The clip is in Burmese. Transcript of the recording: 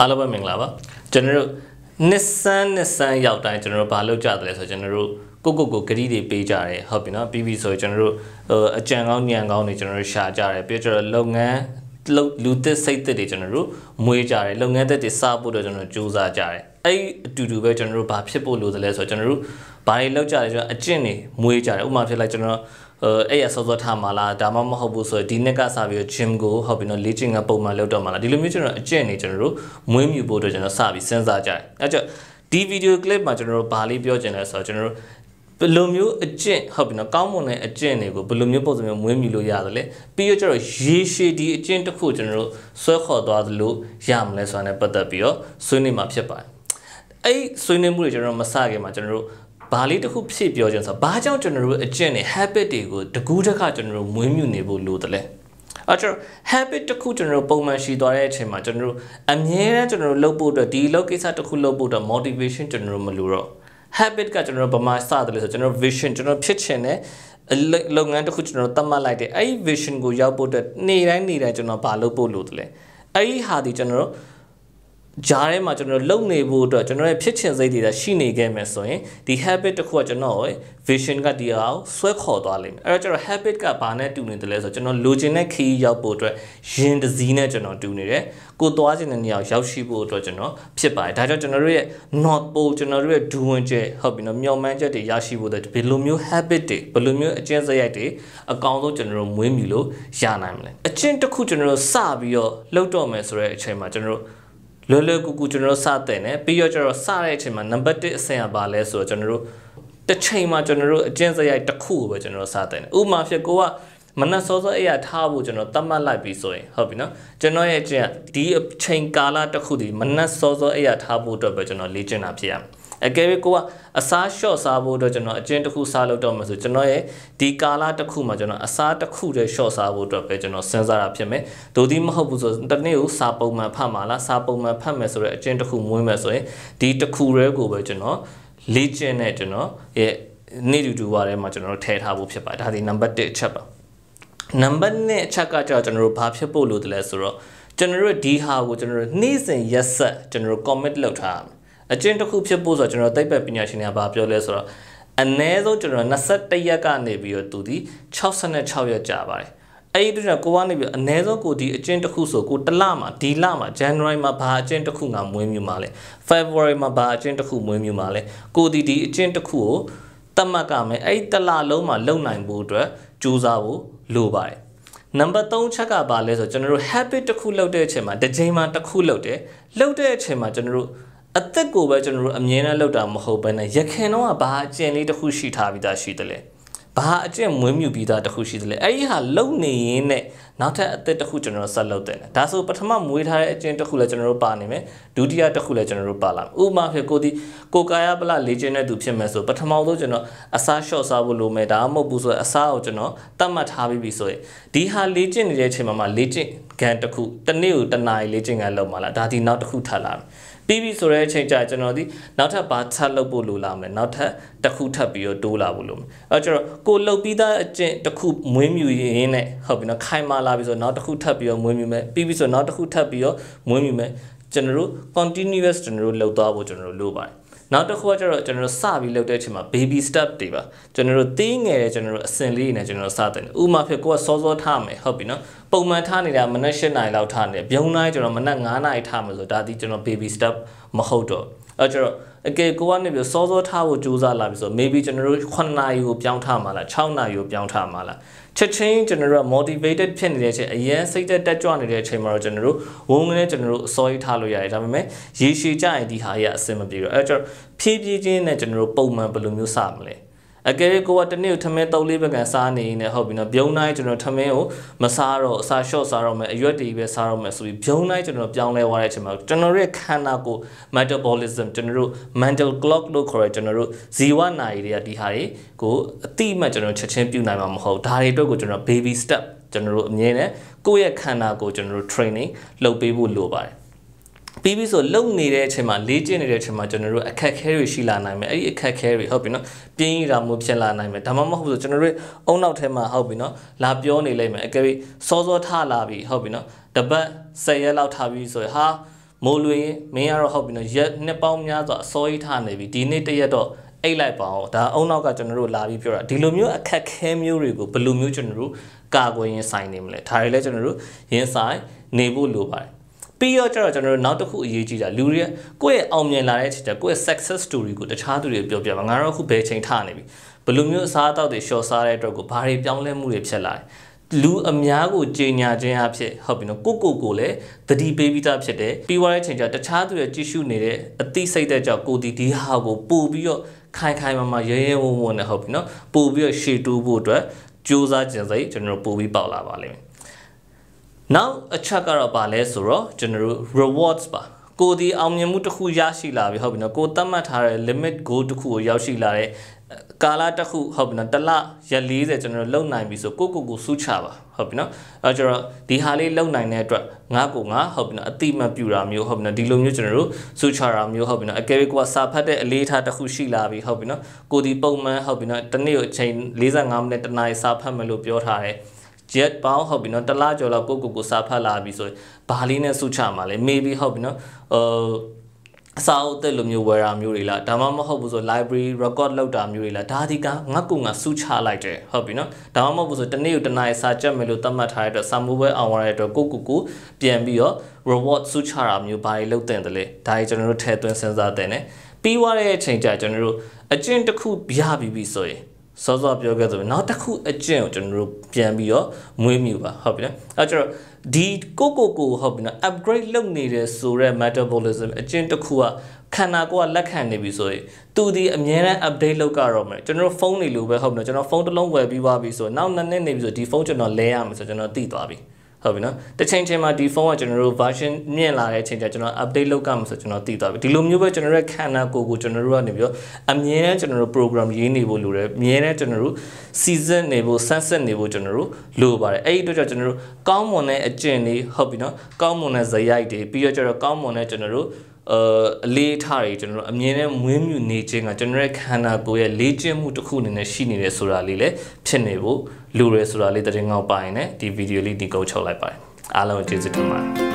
အားလုံးပဲမင်္ဂလာပါကျွန်တော်တို့နှစ်ဆန်းနှစ်ဆန်းရောက်တိုင်းကျွန်တော်တို့ဘာလုပ်ကြတယ်လဲဆိုတော့ကျွန်တော်တို့ကိုကိုကိုဂရီတွေပေးကြတယ်ဟုတ်ပြီနော်ပြီးပြီဆိုကျွန်တော်တို့ဟိုအကြံကောင်းညံကောင်းတွေကျွန်တော်တို့ရှာကြတယ်ပြီးတော့လုပ်ငန်းလူသစ်စိတ်သစ်တွေကျွန်တော်တို့မွေးကြတယ်လုပ်ငန်းသစ်တွေစဖို့တော့ကျွန်တော်တို့စူးစမ်းကြတယ်အဲ့အတူတူပဲကျွန်တော်တို့ဘာဖြစ်ဖို့လိုသလဲဆိုတော့ကျွန်တော်တို့ ဘာတွေလုပ်ကြလဲကျွန်တော်အကျင့်တွေမွေးကြတယ်ဥပမာဖြစ်လိုက်ကျွန်တော်အဲ့ရစောစောထားမှာလားဒါမှမဟုတ်ဘူးဆိုတော့ဒီနှစ်ကစပြီး gym ကိုဟုတ်ပြီနော်လေ့ကျင့်ခန်းပုံမှန်လုပ်တော့မှာလားဒီလိုမျိုးကျွန်တော်အကျင့်နေကျွန်တော်တို့မွေးမြူဖို့အတွက်ကျွန်တော်စပြီးစဉ်းစားကြတယ်အဲ့ကြောင့်ဒီ video clip မှာကျွန်တော်တို့ဘာလေးပြောချင်လဲဆိုတော့ကျွန်တော်တို့ဘယ်လိုမျိုးအကျင့်ဟုတ်ပြီနော်ကောင်းမွန်တဲ့အကျင့်တွေကိုဘယ်လိုမျိုးပုံစံမျိုးမွေးမြူလို့ရတယ်လဲပြီးတော့ကျတော့ရေရှည်ဒီအကျင့်တစ်ခုကျွန်တော်တို့ဆွဲခေါ်သွားသလိုရမလဲဆိုတာနဲ့ပတ်သက်ပြီးတော့ဆွေးနွေးမှာဖြစ်ပါတယ်အဲ့ဆွေးနွေးမှုတွေကျွန်တော်မစခင်မှာကျွန်တော်တို့ ဘာလေးတစ်ခုဖြစ်ပြောချင်ဆိုဘာကြောင့်ကျွန်တော်တို့အကျင့်တွေ habit တွေကိုတကူးတစ်ခါကျွန်တော်တို့မွေးမြူနေဖို့လိုတယ်လဲအဲ့တော့ habit တစ်ခုကျွန်တော်တို့ပုံမှန်ရှိသွားတဲ့အချိန်မှာကျွန်တော်တို့အမြဲတမ်းကျွန်တော်တို့လုပ်ဖို့အတွက်ဒီလုပ်ကိစ္စတစ်ခုလုပ်ဖို့အတွက် motivation ကျွန်တော်တို့မလိုတော့ habit ကကျွန်တော်တို့ဗမာစတယ်လို့ဆိုကျွန်တော် vision ကျွန်တော်ဖြစ်ချင်တဲ့လုပ်ငန်းတစ်ခုကျွန်တော်သတ်မှတ်လိုက်တယ်အဲ့ဒီ vision ကိုရောက်ဖို့အတွက်နေ့တိုင်းနေ့တိုင်းကျွန်တော်ဘာလုပ်ဖို့လိုတယ်လဲအဲ့ဒီဟာဒီကျွန်တော်တို့ ဂျားထဲမှာကျွန်တော်လုံနေဖို့အတွက်ကျွန်တော်ရဲ့ဖြစ်ချင်စိတ်တွေရှိနေခဲ့မယ်ဆိုရင်ဒီ habit တစ်ခုကကျွန်တော်ရဲ့ vision ကဒီအောင်ဆွဲခေါ်သွားလိမ့်မယ်အဲ့တော့ကျွန်တော် habit ကဘာနဲ့တူနေတယ်လဲဆိုတော့ကျွန်တော်လိုချင်တဲ့ခီးရောက်ဖို့အတွက်ရင်တစည်းနဲ့ကျွန်တော်တူနေတယ်ကိုသွားချင်တဲ့နေရာရောက်ရှိဖို့အတွက်ကျွန်တော်ဖြစ်ပါတယ်ဒါကြောင့်ကျွန်တော်တို့ရဲ့ not pole ကျွန်တော်တို့ရဲ့ဒူဝင်ချက်ဟုတ်ပြီနော်မျောမှန်းချက်တွေရရှိဖို့အတွက်ဘယ်လိုမျိုး habit တွေဘယ်လိုမျိုးအကျင့်စရိုက်တွေအကောင်ဆုံးကျွန်တော်တို့မွေးမြူလို့ရနိုင်မလဲအကျင့်တစ်ခုကျွန်တော်တို့စပြီးတော့လှုပ်တော့မယ်ဆိုတဲ့အချိန်မှာကျွန်တော်တို့ လွယ်လွယ်ကူကူကျွန်တော်တို့စတဲ့ねပြီးတော့ကျွန်တော်စတဲ့အချိန်မှာနံပါတ်1အဆင့်ကဘာလဲဆိုတော့ကျွန်တော်တို့တစ်ချိန်မှာကျွန်တော်တို့အကျင့်စရိုက်တစ်ခုကိုပဲကျွန်တော်တို့စတဲ့ဥပမာဖြစ်ကိုကမနက်စောစောအဲ့ရထားဖို့ကျွန်တော်တတ်မှတ်လိုက်ပြီဆိုရင်ဟုတ်ပြီနော်ကျွန်တော်ရဲ့အကျင့်ဒီအချိန်ကာလတစ်ခုဒီမနက်စောစောအဲ့ရထားဖို့အတွက်ပဲကျွန်တော်လေ့ကျင့်တာဖြစ်ရမယ် အကယ်၍ကိုကအစားလျှော့စားဖို့အတွက်ကျွန်တော်အကျဉ်းတစ်ခုစားလုပ်တော့မှဆိုကျွန်တော်ရဲ့ဒီကာလတစ်ခုမှာကျွန်တော်အစားတစ်ခုတည်းလျှော့စားဖို့အတွက်ပဲကျွန်တော်စဉ်းစားတာဖြစ်မယ်။ဒို့ဒီမဟုတ်ဘူးဆိုတနေ့ကိုစားပုံမှန်ဖတ်မှာလားစားပုံမှန်ဖတ်မယ်ဆိုတော့အကျဉ်းတစ်ခုမွေးမယ်ဆိုရင်ဒီတစ်ခုတည်းကိုပဲကျွန်တော်လေ့ကျင့်နဲ့ကျွန်တော်ရဲ့နေ့တူတူဝါထဲမှာကျွန်တော်ထည့်ထားဖို့ဖြစ်ပါတယ်။ဒါဒီနံပါတ်1အချက်ပါ။နံပါတ်2အချက်ကကျတော့ကျွန်တော်တို့ဘာဖြစ်ဖို့လိုတယ်လဲဆိုတော့ကျွန်တော်တို့ဒီဟာကိုကျွန်တော်တို့နေ့စဉ်ရက်ဆက်ကျွန်တော်တို့ commit လုပ်ထားရမယ် အကျဉ်းတစ်ခုဖြစ်ဖို့ဆိုတော့ကျွန်တော်သိပ္ပံပညာရှင်တွေကဘာပြောလဲဆိုတော့အနည်းဆုံးကျွန်တော်21ရက်ကနေပြီးတော့သူဒီ66ရက်ကြာပါတယ်အဲ့ဒီတော့ကိုကနေပြီးအနည်းဆုံးကိုဒီအကျဉ်းတစ်ခုဆိုကိုတလမှာဒီလမှာ January မှာဘာအကျဉ်းတစ်ခုငါမွေးမြူမှာလဲ February မှာဘာအကျဉ်းတစ်ခုမွေးမြူမှာလဲကိုဒီဒီအကျဉ်းတစ်ခုကိုတတ်မှတ်ကမယ်အဲ့ဒီတလလုံးမှာလုံနိုင်ဖို့အတွက်ကြိုးစားဖို့လိုပါတယ်နံပါတ်3ချက်ကဘာလဲဆိုတော့ကျွန်တော်တို့ habit တစ်ခုလုပ်တဲ့အချိန်မှာတစ်ချိန်မှာတစ်ခုလုပ်တယ်လုပ်တဲ့အချိန်မှာကျွန်တော်တို့ အသက်ကိုပဲကျွန်တော်တို့အမြင်နဲ့လောက်တာမဟုတ်ဘဲနဲ့ရခင်တော့ကဘာအကျင့်လေးတစ်ခုရှိထားပြီးသားရှိတယ်လေဘာအကျင့်မွေးမြူပြီးသားတစ်ခုရှိတယ်လေအဲ့ဒီဟာလုံနေရင်းနဲ့နောက်ထပ်အသက်တစ်ခုကျွန်တော်ဆက်လုပ်တယ်ဒါဆိုပထမမွေးထားတဲ့အကျင့်တစ်ခုလည်းကျွန်တော်တို့ပါနေမယ်ဒုတိယတစ်ခုလည်းကျွန်တော်တို့ပါလာမယ်ဥပမာဖြစ်ကိုဒီကိုကာယပလလေ့ကျင့်တဲ့သူဖြစ်မယ်ဆိုပထမဆုံးကျွန်တော်အစားလျှော့စားဖို့လိုမယ်ဒါမှမဟုတ်ဘူးဆိုအစားကိုကျွန်တော်တတ်မှတ်ထားပြီးပြီဆိုရင်ဒီဟာလေ့ကျင့်နေတဲ့အချိန်မှာလေ့ကျင့် ခံတစ်ခုတစ်နေ့ကိုတစ်နာရီလေ့ကျင့်ခံလုပ်မှာလားဒါဒီနောက်တစ်ခုထပ်လာမယ်ပြီးပြီဆိုတဲ့အချိန်ကျကျွန်တော်ဒီနောက်ထပ်ဘာထပ်လုပ်ဖို့လိုလာမလဲနောက်ထပ်တစ်ခုထပ်ပြီးတော့တိုးလာဖို့လိုမယ်အဲကျွန်တော်ကိုလှုပ်ပြီးသားအကျင့်တစ်ခုမွေးမြူရင်းနဲ့ဟုတ်ပြီနော်ခိုင်မာလာပြီဆိုနောက်တစ်ခုထပ်ပြီးတော့မွေးမြူမယ်ပြီးပြီဆိုနောက်တစ်ခုထပ်ပြီးတော့မွေးမြူမယ်ကျွန်တော်တို့ continuous ကျွန်တော်တို့လှုပ်သွားဖို့ကျွန်တော်တို့လိုပါတယ် နောက်တစ်ခုကကျတော့ကျွန်တော်တို့စပြီးလုပ်တဲ့အချိန်မှာ baby step တွေပါကျွန်တော်တို့သေးငယ်တဲ့ကျွန်တော်တို့အစင်လေးနဲ့ကျွန်တော်တို့စတယ်ဥပမာဖြစ်ကိုကစောစောထားမယ်ဟုတ်ပြီနော်ပုံမှန်ထားနေတာမနက်၈နာရီလောက်ထားနေပြုံးတိုင်းကျွန်တော်မနက်9နာရီထားမယ်ဆိုဒါဒီကျွန်တော် baby step မဟုတ်တော့အဲကျတော့ အကယ်ကိုကနေပြီးစောစောထားဖို့ကြိုးစားလာပြီဆို maybe ကျွန်တော်တို့9နာရီကိုပြောင်းထားမှာလား6နာရီကိုပြောင်းထားမှာလားချက်ချင်းကျွန်တော်တို့ motivated ဖြစ်နေတဲ့အချိန်အရင်စိတ်သက်တက်ကြွနေတဲ့အချိန်မှာတော့ကျွန်တော်တို့ဝုန်းကနေကျွန်တော်တို့အစောကြီးထားလို့ရတယ်ဒါပေမဲ့ရေရှည်ကြရင်ဒီဟာကြီးအဆင်မပြေတော့အဲကျတော့ဖြည်းဖြည်းချင်းနဲ့ကျွန်တော်တို့ပုံမှန်ဘယ်လိုမျိုးစမလဲ အကယ်၍ကိုကတနေ့ကိုထမင်း၃လေးဘက်ကန်စားနေနေဟုတ်ပြီနော်ပြုံးတိုင်းကျွန်တော်ထမင်းကိုမစားတော့အစာလျှော့စားတော့မယ်အရွက်တွေပဲစားတော့မယ်ဆိုပြီးပြုံးတိုင်းကျွန်တော်ပြောင်းလဲသွားတဲ့အချိန်မှာကျွန်တော်ရဲ့ခန္ဓာကို metabolism ကျွန်တော်တို့ mental clock လို့ခေါ်ရကျွန်တော်တို့ဇီဝနာရီတွေကဒီဟာတွေကိုအတိအမှတ်ကျွန်တော်ချက်ချင်းပြုနိုင်မှာမဟုတ်ဒါတွေအတွက်ကိုကျွန်တော် baby step ကျွန်တော်တို့အမြင်နဲ့ကိုယ့်ရဲ့ခန္ဓာကိုကျွန်တော်တို့ training လုပ်ပေးဖို့လိုပါတယ် ပြီးပြီဆိုလုံနေတဲ့အချိန်မှာလေ့ကျင့်နေတဲ့အချိန်မှာကျွန်တော်တို့အခက်ခဲတွေရှိလာနိုင်မယ်အဲ့ဒီအခက်ခဲတွေဟုတ်ပြီနော်ပြင်းရတာမျိုးဖြစ်လာနိုင်မယ်ဒါမှမဟုတ်ဆိုကျွန်တော်တို့အုံနောက်ထဲမှာဟုတ်ပြီနော်လာပြောနေလိမ့်မယ်အကယ်၍စောစောထလာပြီဟုတ်ပြီနော်တပတ်10ရက်လောက်ထားပြီဆိုရင်ဟာမိုးလွင်မင်းကတော့ဟုတ်ပြီနော်ရက်နှစ်ပေါင်းများစွာအစောကြီးထားနေပြီဒီနေ့တရက်တော့အိတ်လိုက်ပါအောင်ဒါအုံနောက်ကကျွန်တော်တို့လာပြီးပြောတာဒီလိုမျိုးအခက်ခဲမျိုးတွေကိုဘယ်လိုမျိုးကျွန်တော်တို့ကာကွယ်ရင်ဆိုင်နေမလဲဒါတွေလည်းကျွန်တော်တို့ရင်ဆိုင်နေဖို့လိုပါတယ် ပြီးတော့ကျတော့ကျွန်တော်တို့နောက်တစ်ခုအရေးကြီးတာလူတွေကကိုယ့်ရဲ့အောင်မြင်လာတဲ့အချိန်ကျကိုယ့်ရဲ့ success story ကိုတခြားသူတွေပြောပြပါငါတို့အခုဘယ်ချိန်ထနေပြီဘယ်လိုမျိုးအစားအသောက်တွေရှော့စားတဲ့အတွက်ကိုဘာတွေပြောင်းလဲမှုတွေဖြစ်လာတယ်လူအများကိုကြင်ညာခြင်းအဖြစ်ဟုတ်ပြီနော်ကိုကိုကိုလည်းတတိပေးပြီးသားဖြစ်တယ်ပြီးသွားတဲ့အချိန်ကျတခြားသူတွေကြည့်ရှုနေတဲ့အသိစိတ်တဲ့ကြောင့်ကိုဒီဒီဟာကိုပို့ပြီးတော့ခိုင်ခိုင်မာမာရဲရဲဝံ့ဝံ့နဲ့ဟုတ်ပြီနော်ပို့ပြီးတော့ရှေ့တိုးဖို့အတွက်ကြိုးစားကြင်စိတ်ကျွန်တော်တို့ပို့ပြီးပေါက်လာပါလိမ့်မယ် နောက်အချက်ကတော့ပါလဲဆိုတော့ကျွန်တော်တို့ rewards ပါကိုဒီအောင်မြင်မှုတစ်ခုရရှိလာပြီဟုတ်ပြီနော်ကိုသတ်မှတ်ထားတဲ့ limit goal တစ်ခုကိုရောက်ရှိလာတဲ့ကာလတစ်ခုဟုတ်ပြီနော်တစ်လရက်40ကျွန်တော်တို့လုံနိုင်ပြီဆိုကိုကိုကိုစူးချပါဟုတ်ပြီနော်အဲကျွန်တော်ဒီဟာလေးလုံနိုင်တဲ့အတွက်ငါကိုငါဟုတ်ပြီနော်အတိမပြူတာမျိုးဟုတ်ပြီနော်ဒီလိုမျိုးကျွန်တော်တို့စူးချတာမျိုးဟုတ်ပြီနော်အကယ်၍ကိုကစာဖတ်တဲ့အလေးထားတစ်ခုရှိလာပြီဟုတ်ပြီနော်ကိုဒီပုံမှန်ဟုတ်ပြီနော်တစ်နေ့ကိုအချိန်45မိနစ်တစ်နာရီစာဖတ်မယ်လို့ပြောထားတယ် jet ပေါင်းဟုတ်ပြီနော်တလားကျော်လောက်ကိုကိုကိုစာဖတ်လာပြီဆိုရင်ဘာလေးနဲ့စုချမှာလဲ maybe ဟုတ်ပြီနော်ဟိုအစာအုပ်တက်လိုမျိုးဝယ်တာမျိုးတွေလားဒါမှမဟုတ်ဘူးဆို library record လောက်တာမျိုးတွေလားဒါဒီကငါကူငါစုချလိုက်တယ်ဟုတ်ပြီနော်ဒါမှမဟုတ်ဘူးဆိုတနေ့ကိုတနားရစာကြက်မယ်လို့သတ်မှတ်ထားတဲ့အတွက်စာမိုးပွဲအောင်ရတဲ့အတွက်ကိုကိုကိုပြန်ပြီးတော့ reward စုချတာမျိုးဘာတွေလုပ်တင်တယ်လဲဒါကြီးကျွန်တော်တို့ထည့်သွင်းစဉ်းစားတင်တယ်ပြီးွားတဲ့အချိန်ကျကျွန်တော်တို့အကျင့်တစ်ခုရပြီးပြီဆိုရင် စောစောပြောခဲ့သလိုနောက်တစ်ခုအကျင့်ကိုကျွန်တော်တို့ပြန်ပြီးတော့မွေးမြူပါဟုတ်ပြီနော်အဲကျတော့ဒီကိုကိုကိုဟုတ်ပြီနော် upgrade လုပ်နေတဲ့ဆိုတဲ့ metabolism အကျင့်တစ်ခုကခန္ဓာကိုယ်ကလက်ခံနေပြီဆိုရင်သူဒီအမြဲတမ်း update လုပ်ကြတော့မယ်ကျွန်တော်ဖုန်းတွေလိုပဲဟုတ်ပြီနော်ကျွန်တော်ဖုန်းတစ်လုံးဝယ်ပြီးသွားပြီဆိုနောက်နှစ်နှစ်နေပြီဆိုဒီဖုန်းကျွန်တော်လဲရမယ်ဆိုကျွန်တော်သိသွားပြီ ဟုတ်ပြီနော်တစ်ချိန်ချိန်မှာဒီဖုန်းကကျွန်တော်တို့ version မြင့်လာတဲ့အချိန်ကျကျွန်တော် update လုပ်ကြမှာဆိုကျွန်တော်သိသွားပြီဒီလိုမျိုးပဲကျွန်တော်ရဲ့ခန္ဓာကိုယ်ကိုကျွန်တော်တို့ကနေပြီးတော့အမြဲတမ်းကျွန်တော်တို့ program ရေးနေဖို့လိုတယ်အမြဲတမ်းကျွန်တော်တို့ season နေဖို့ sunset နေဖို့ကျွန်တော်တို့လိုပါတယ်အဲ့ဒီအတွက်ကြောင့်ကျွန်တော်တို့ကောင်းမွန်တဲ့အကျင့်တွေဟုတ်ပြီနော်ကောင်းမွန်တဲ့ဇယိုက်တွေပြီးတော့ကျွန်တော်ကောင်းမွန်တဲ့ကျွန်တော်တို့ အအလေးထားတွေကျွန်တော်တို့အမြင်နဲ့မွေးမြူနေခြင်းကကျွန်တော်ရဲ့ခန္ဓာကိုယ်ရဲ့လေ့ကျင့်မှုတစ်ခုအနေနဲ့ရှိနေတယ်ဆိုတာလေးလည်းဖြစ်နေဖို့လိုရဲဆိုတာလေးတရင်ငေါက်ပါရင်လည်းဒီဗီဒီယိုလေးဒီကုတ်ချုပ်လိုက်ပါတယ်အားလုံးကျေးဇူးတင်ပါတယ်